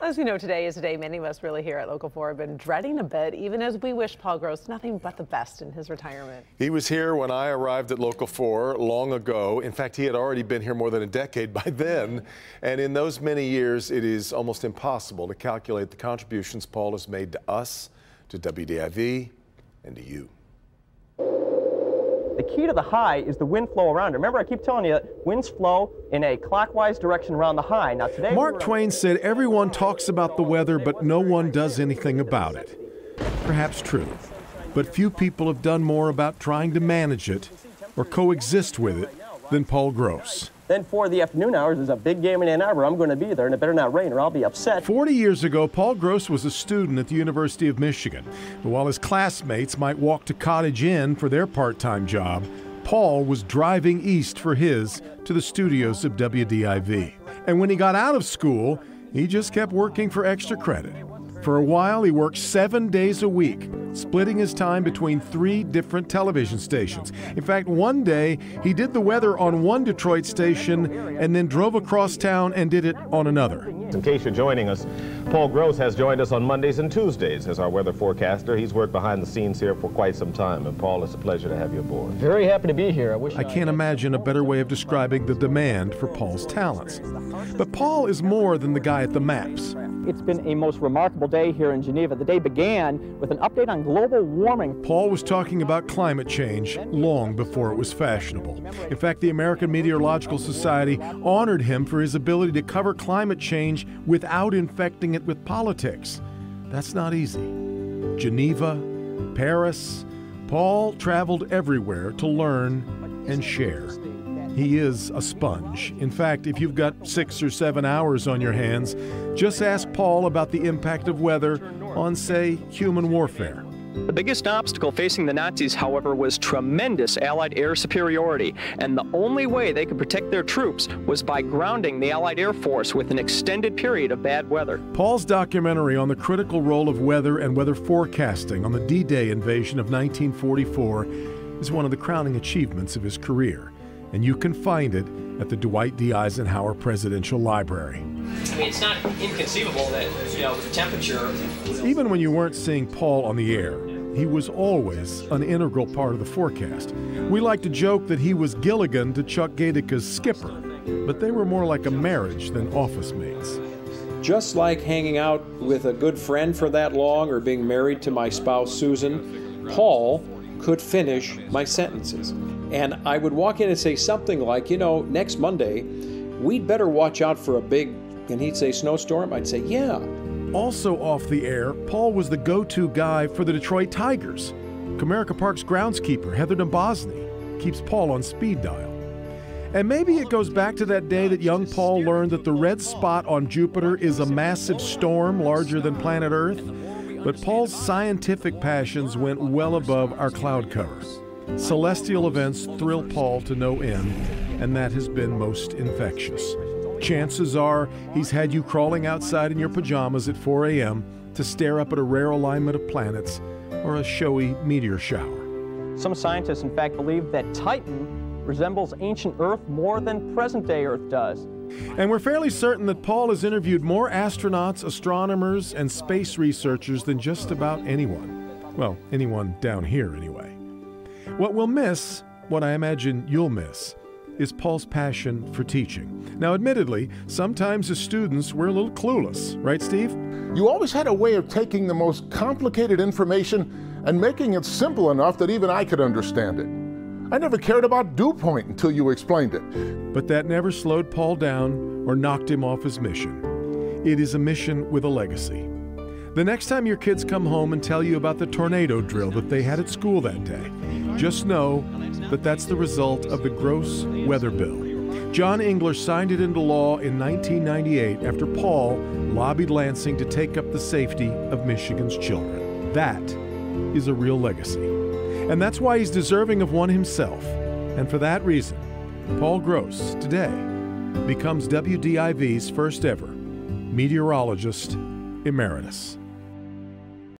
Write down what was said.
As we know, today is a day many of us really here at Local 4 have been dreading a bit, even as we wish Paul Gross nothing but the best in his retirement. He was here when I arrived at Local 4 long ago. In fact, he had already been here more than a decade by then. And in those many years, it is almost impossible to calculate the contributions Paul has made to us, to WDIV, and to you. The key to the high is the wind flow around it. Remember, I keep telling you that winds flow in a clockwise direction around the high. Now today, Mark we Twain said everyone talks about the weather, but no one does anything about it. Perhaps true, but few people have done more about trying to manage it or coexist with it than Paul Gross. Then for the afternoon hours, there's a big game in Ann Arbor. I'm going to be there, and it better not rain, or I'll be upset. 40 years ago, Paul Gross was a student at the University of Michigan. But while his classmates might walk to Cottage Inn for their part time job, Paul was driving east for his to the studios of WDIV. And when he got out of school, he just kept working for extra credit. For a while, he worked seven days a week, splitting his time between three different television stations. In fact, one day, he did the weather on one Detroit station and then drove across town and did it on another. In case you're joining us, Paul Gross has joined us on Mondays and Tuesdays as our weather forecaster. He's worked behind the scenes here for quite some time, and Paul, it's a pleasure to have you aboard. Very happy to be here. I wish I can't imagine a better way of describing the demand for Paul's talents. But Paul is more than the guy at the maps. It's been a most remarkable day here in Geneva. The day began with an update on global warming. Paul was talking about climate change long before it was fashionable. In fact, the American Meteorological Society honored him for his ability to cover climate change without infecting it with politics. That's not easy. Geneva, Paris, Paul traveled everywhere to learn and share. He is a sponge. In fact, if you've got six or seven hours on your hands, just ask Paul about the impact of weather on, say, human warfare. The biggest obstacle facing the Nazis, however, was tremendous Allied air superiority, and the only way they could protect their troops was by grounding the Allied Air Force with an extended period of bad weather. Paul's documentary on the critical role of weather and weather forecasting on the D Day invasion of 1944 is one of the crowning achievements of his career and you can find it at the Dwight D. Eisenhower Presidential Library. I mean, it's not inconceivable that, you know, the temperature. Even when you weren't seeing Paul on the air, he was always an integral part of the forecast. We like to joke that he was Gilligan to Chuck Gaidica's skipper, but they were more like a marriage than office mates. Just like hanging out with a good friend for that long or being married to my spouse Susan, Paul could finish my sentences. And I would walk in and say something like, you know, next Monday, we'd better watch out for a big, and he'd say snowstorm. I'd say, yeah. Also off the air, Paul was the go to guy for the Detroit Tigers. Comerica Park's groundskeeper, Heather Nabozny, keeps Paul on speed dial. And maybe it goes back to that day that young Paul learned that the red spot on Jupiter is a massive storm larger than planet Earth. But Paul's scientific passions went well above our cloud cover. Celestial events thrill Paul to no end, and that has been most infectious. Chances are he's had you crawling outside in your pajamas at 4 a.m. to stare up at a rare alignment of planets or a showy meteor shower. Some scientists, in fact, believe that Titan resembles ancient Earth more than present day Earth does. And we're fairly certain that Paul has interviewed more astronauts, astronomers, and space researchers than just about anyone. Well, anyone down here, anyway. What we'll miss, what I imagine you'll miss, is Paul's passion for teaching. Now, admittedly, sometimes as students we're a little clueless, right, Steve? You always had a way of taking the most complicated information and making it simple enough that even I could understand it. I never cared about dew point until you explained it. But that never slowed Paul down or knocked him off his mission. It is a mission with a legacy. The next time your kids come home and tell you about the tornado drill that they had at school that day, just know that that's the result of the Gross Weather Bill. John Engler signed it into law in 1998 after Paul lobbied Lansing to take up the safety of Michigan's children. That is a real legacy. And that's why he's deserving of one himself. And for that reason, Paul Gross today becomes WDIV's first ever meteorologist emeritus.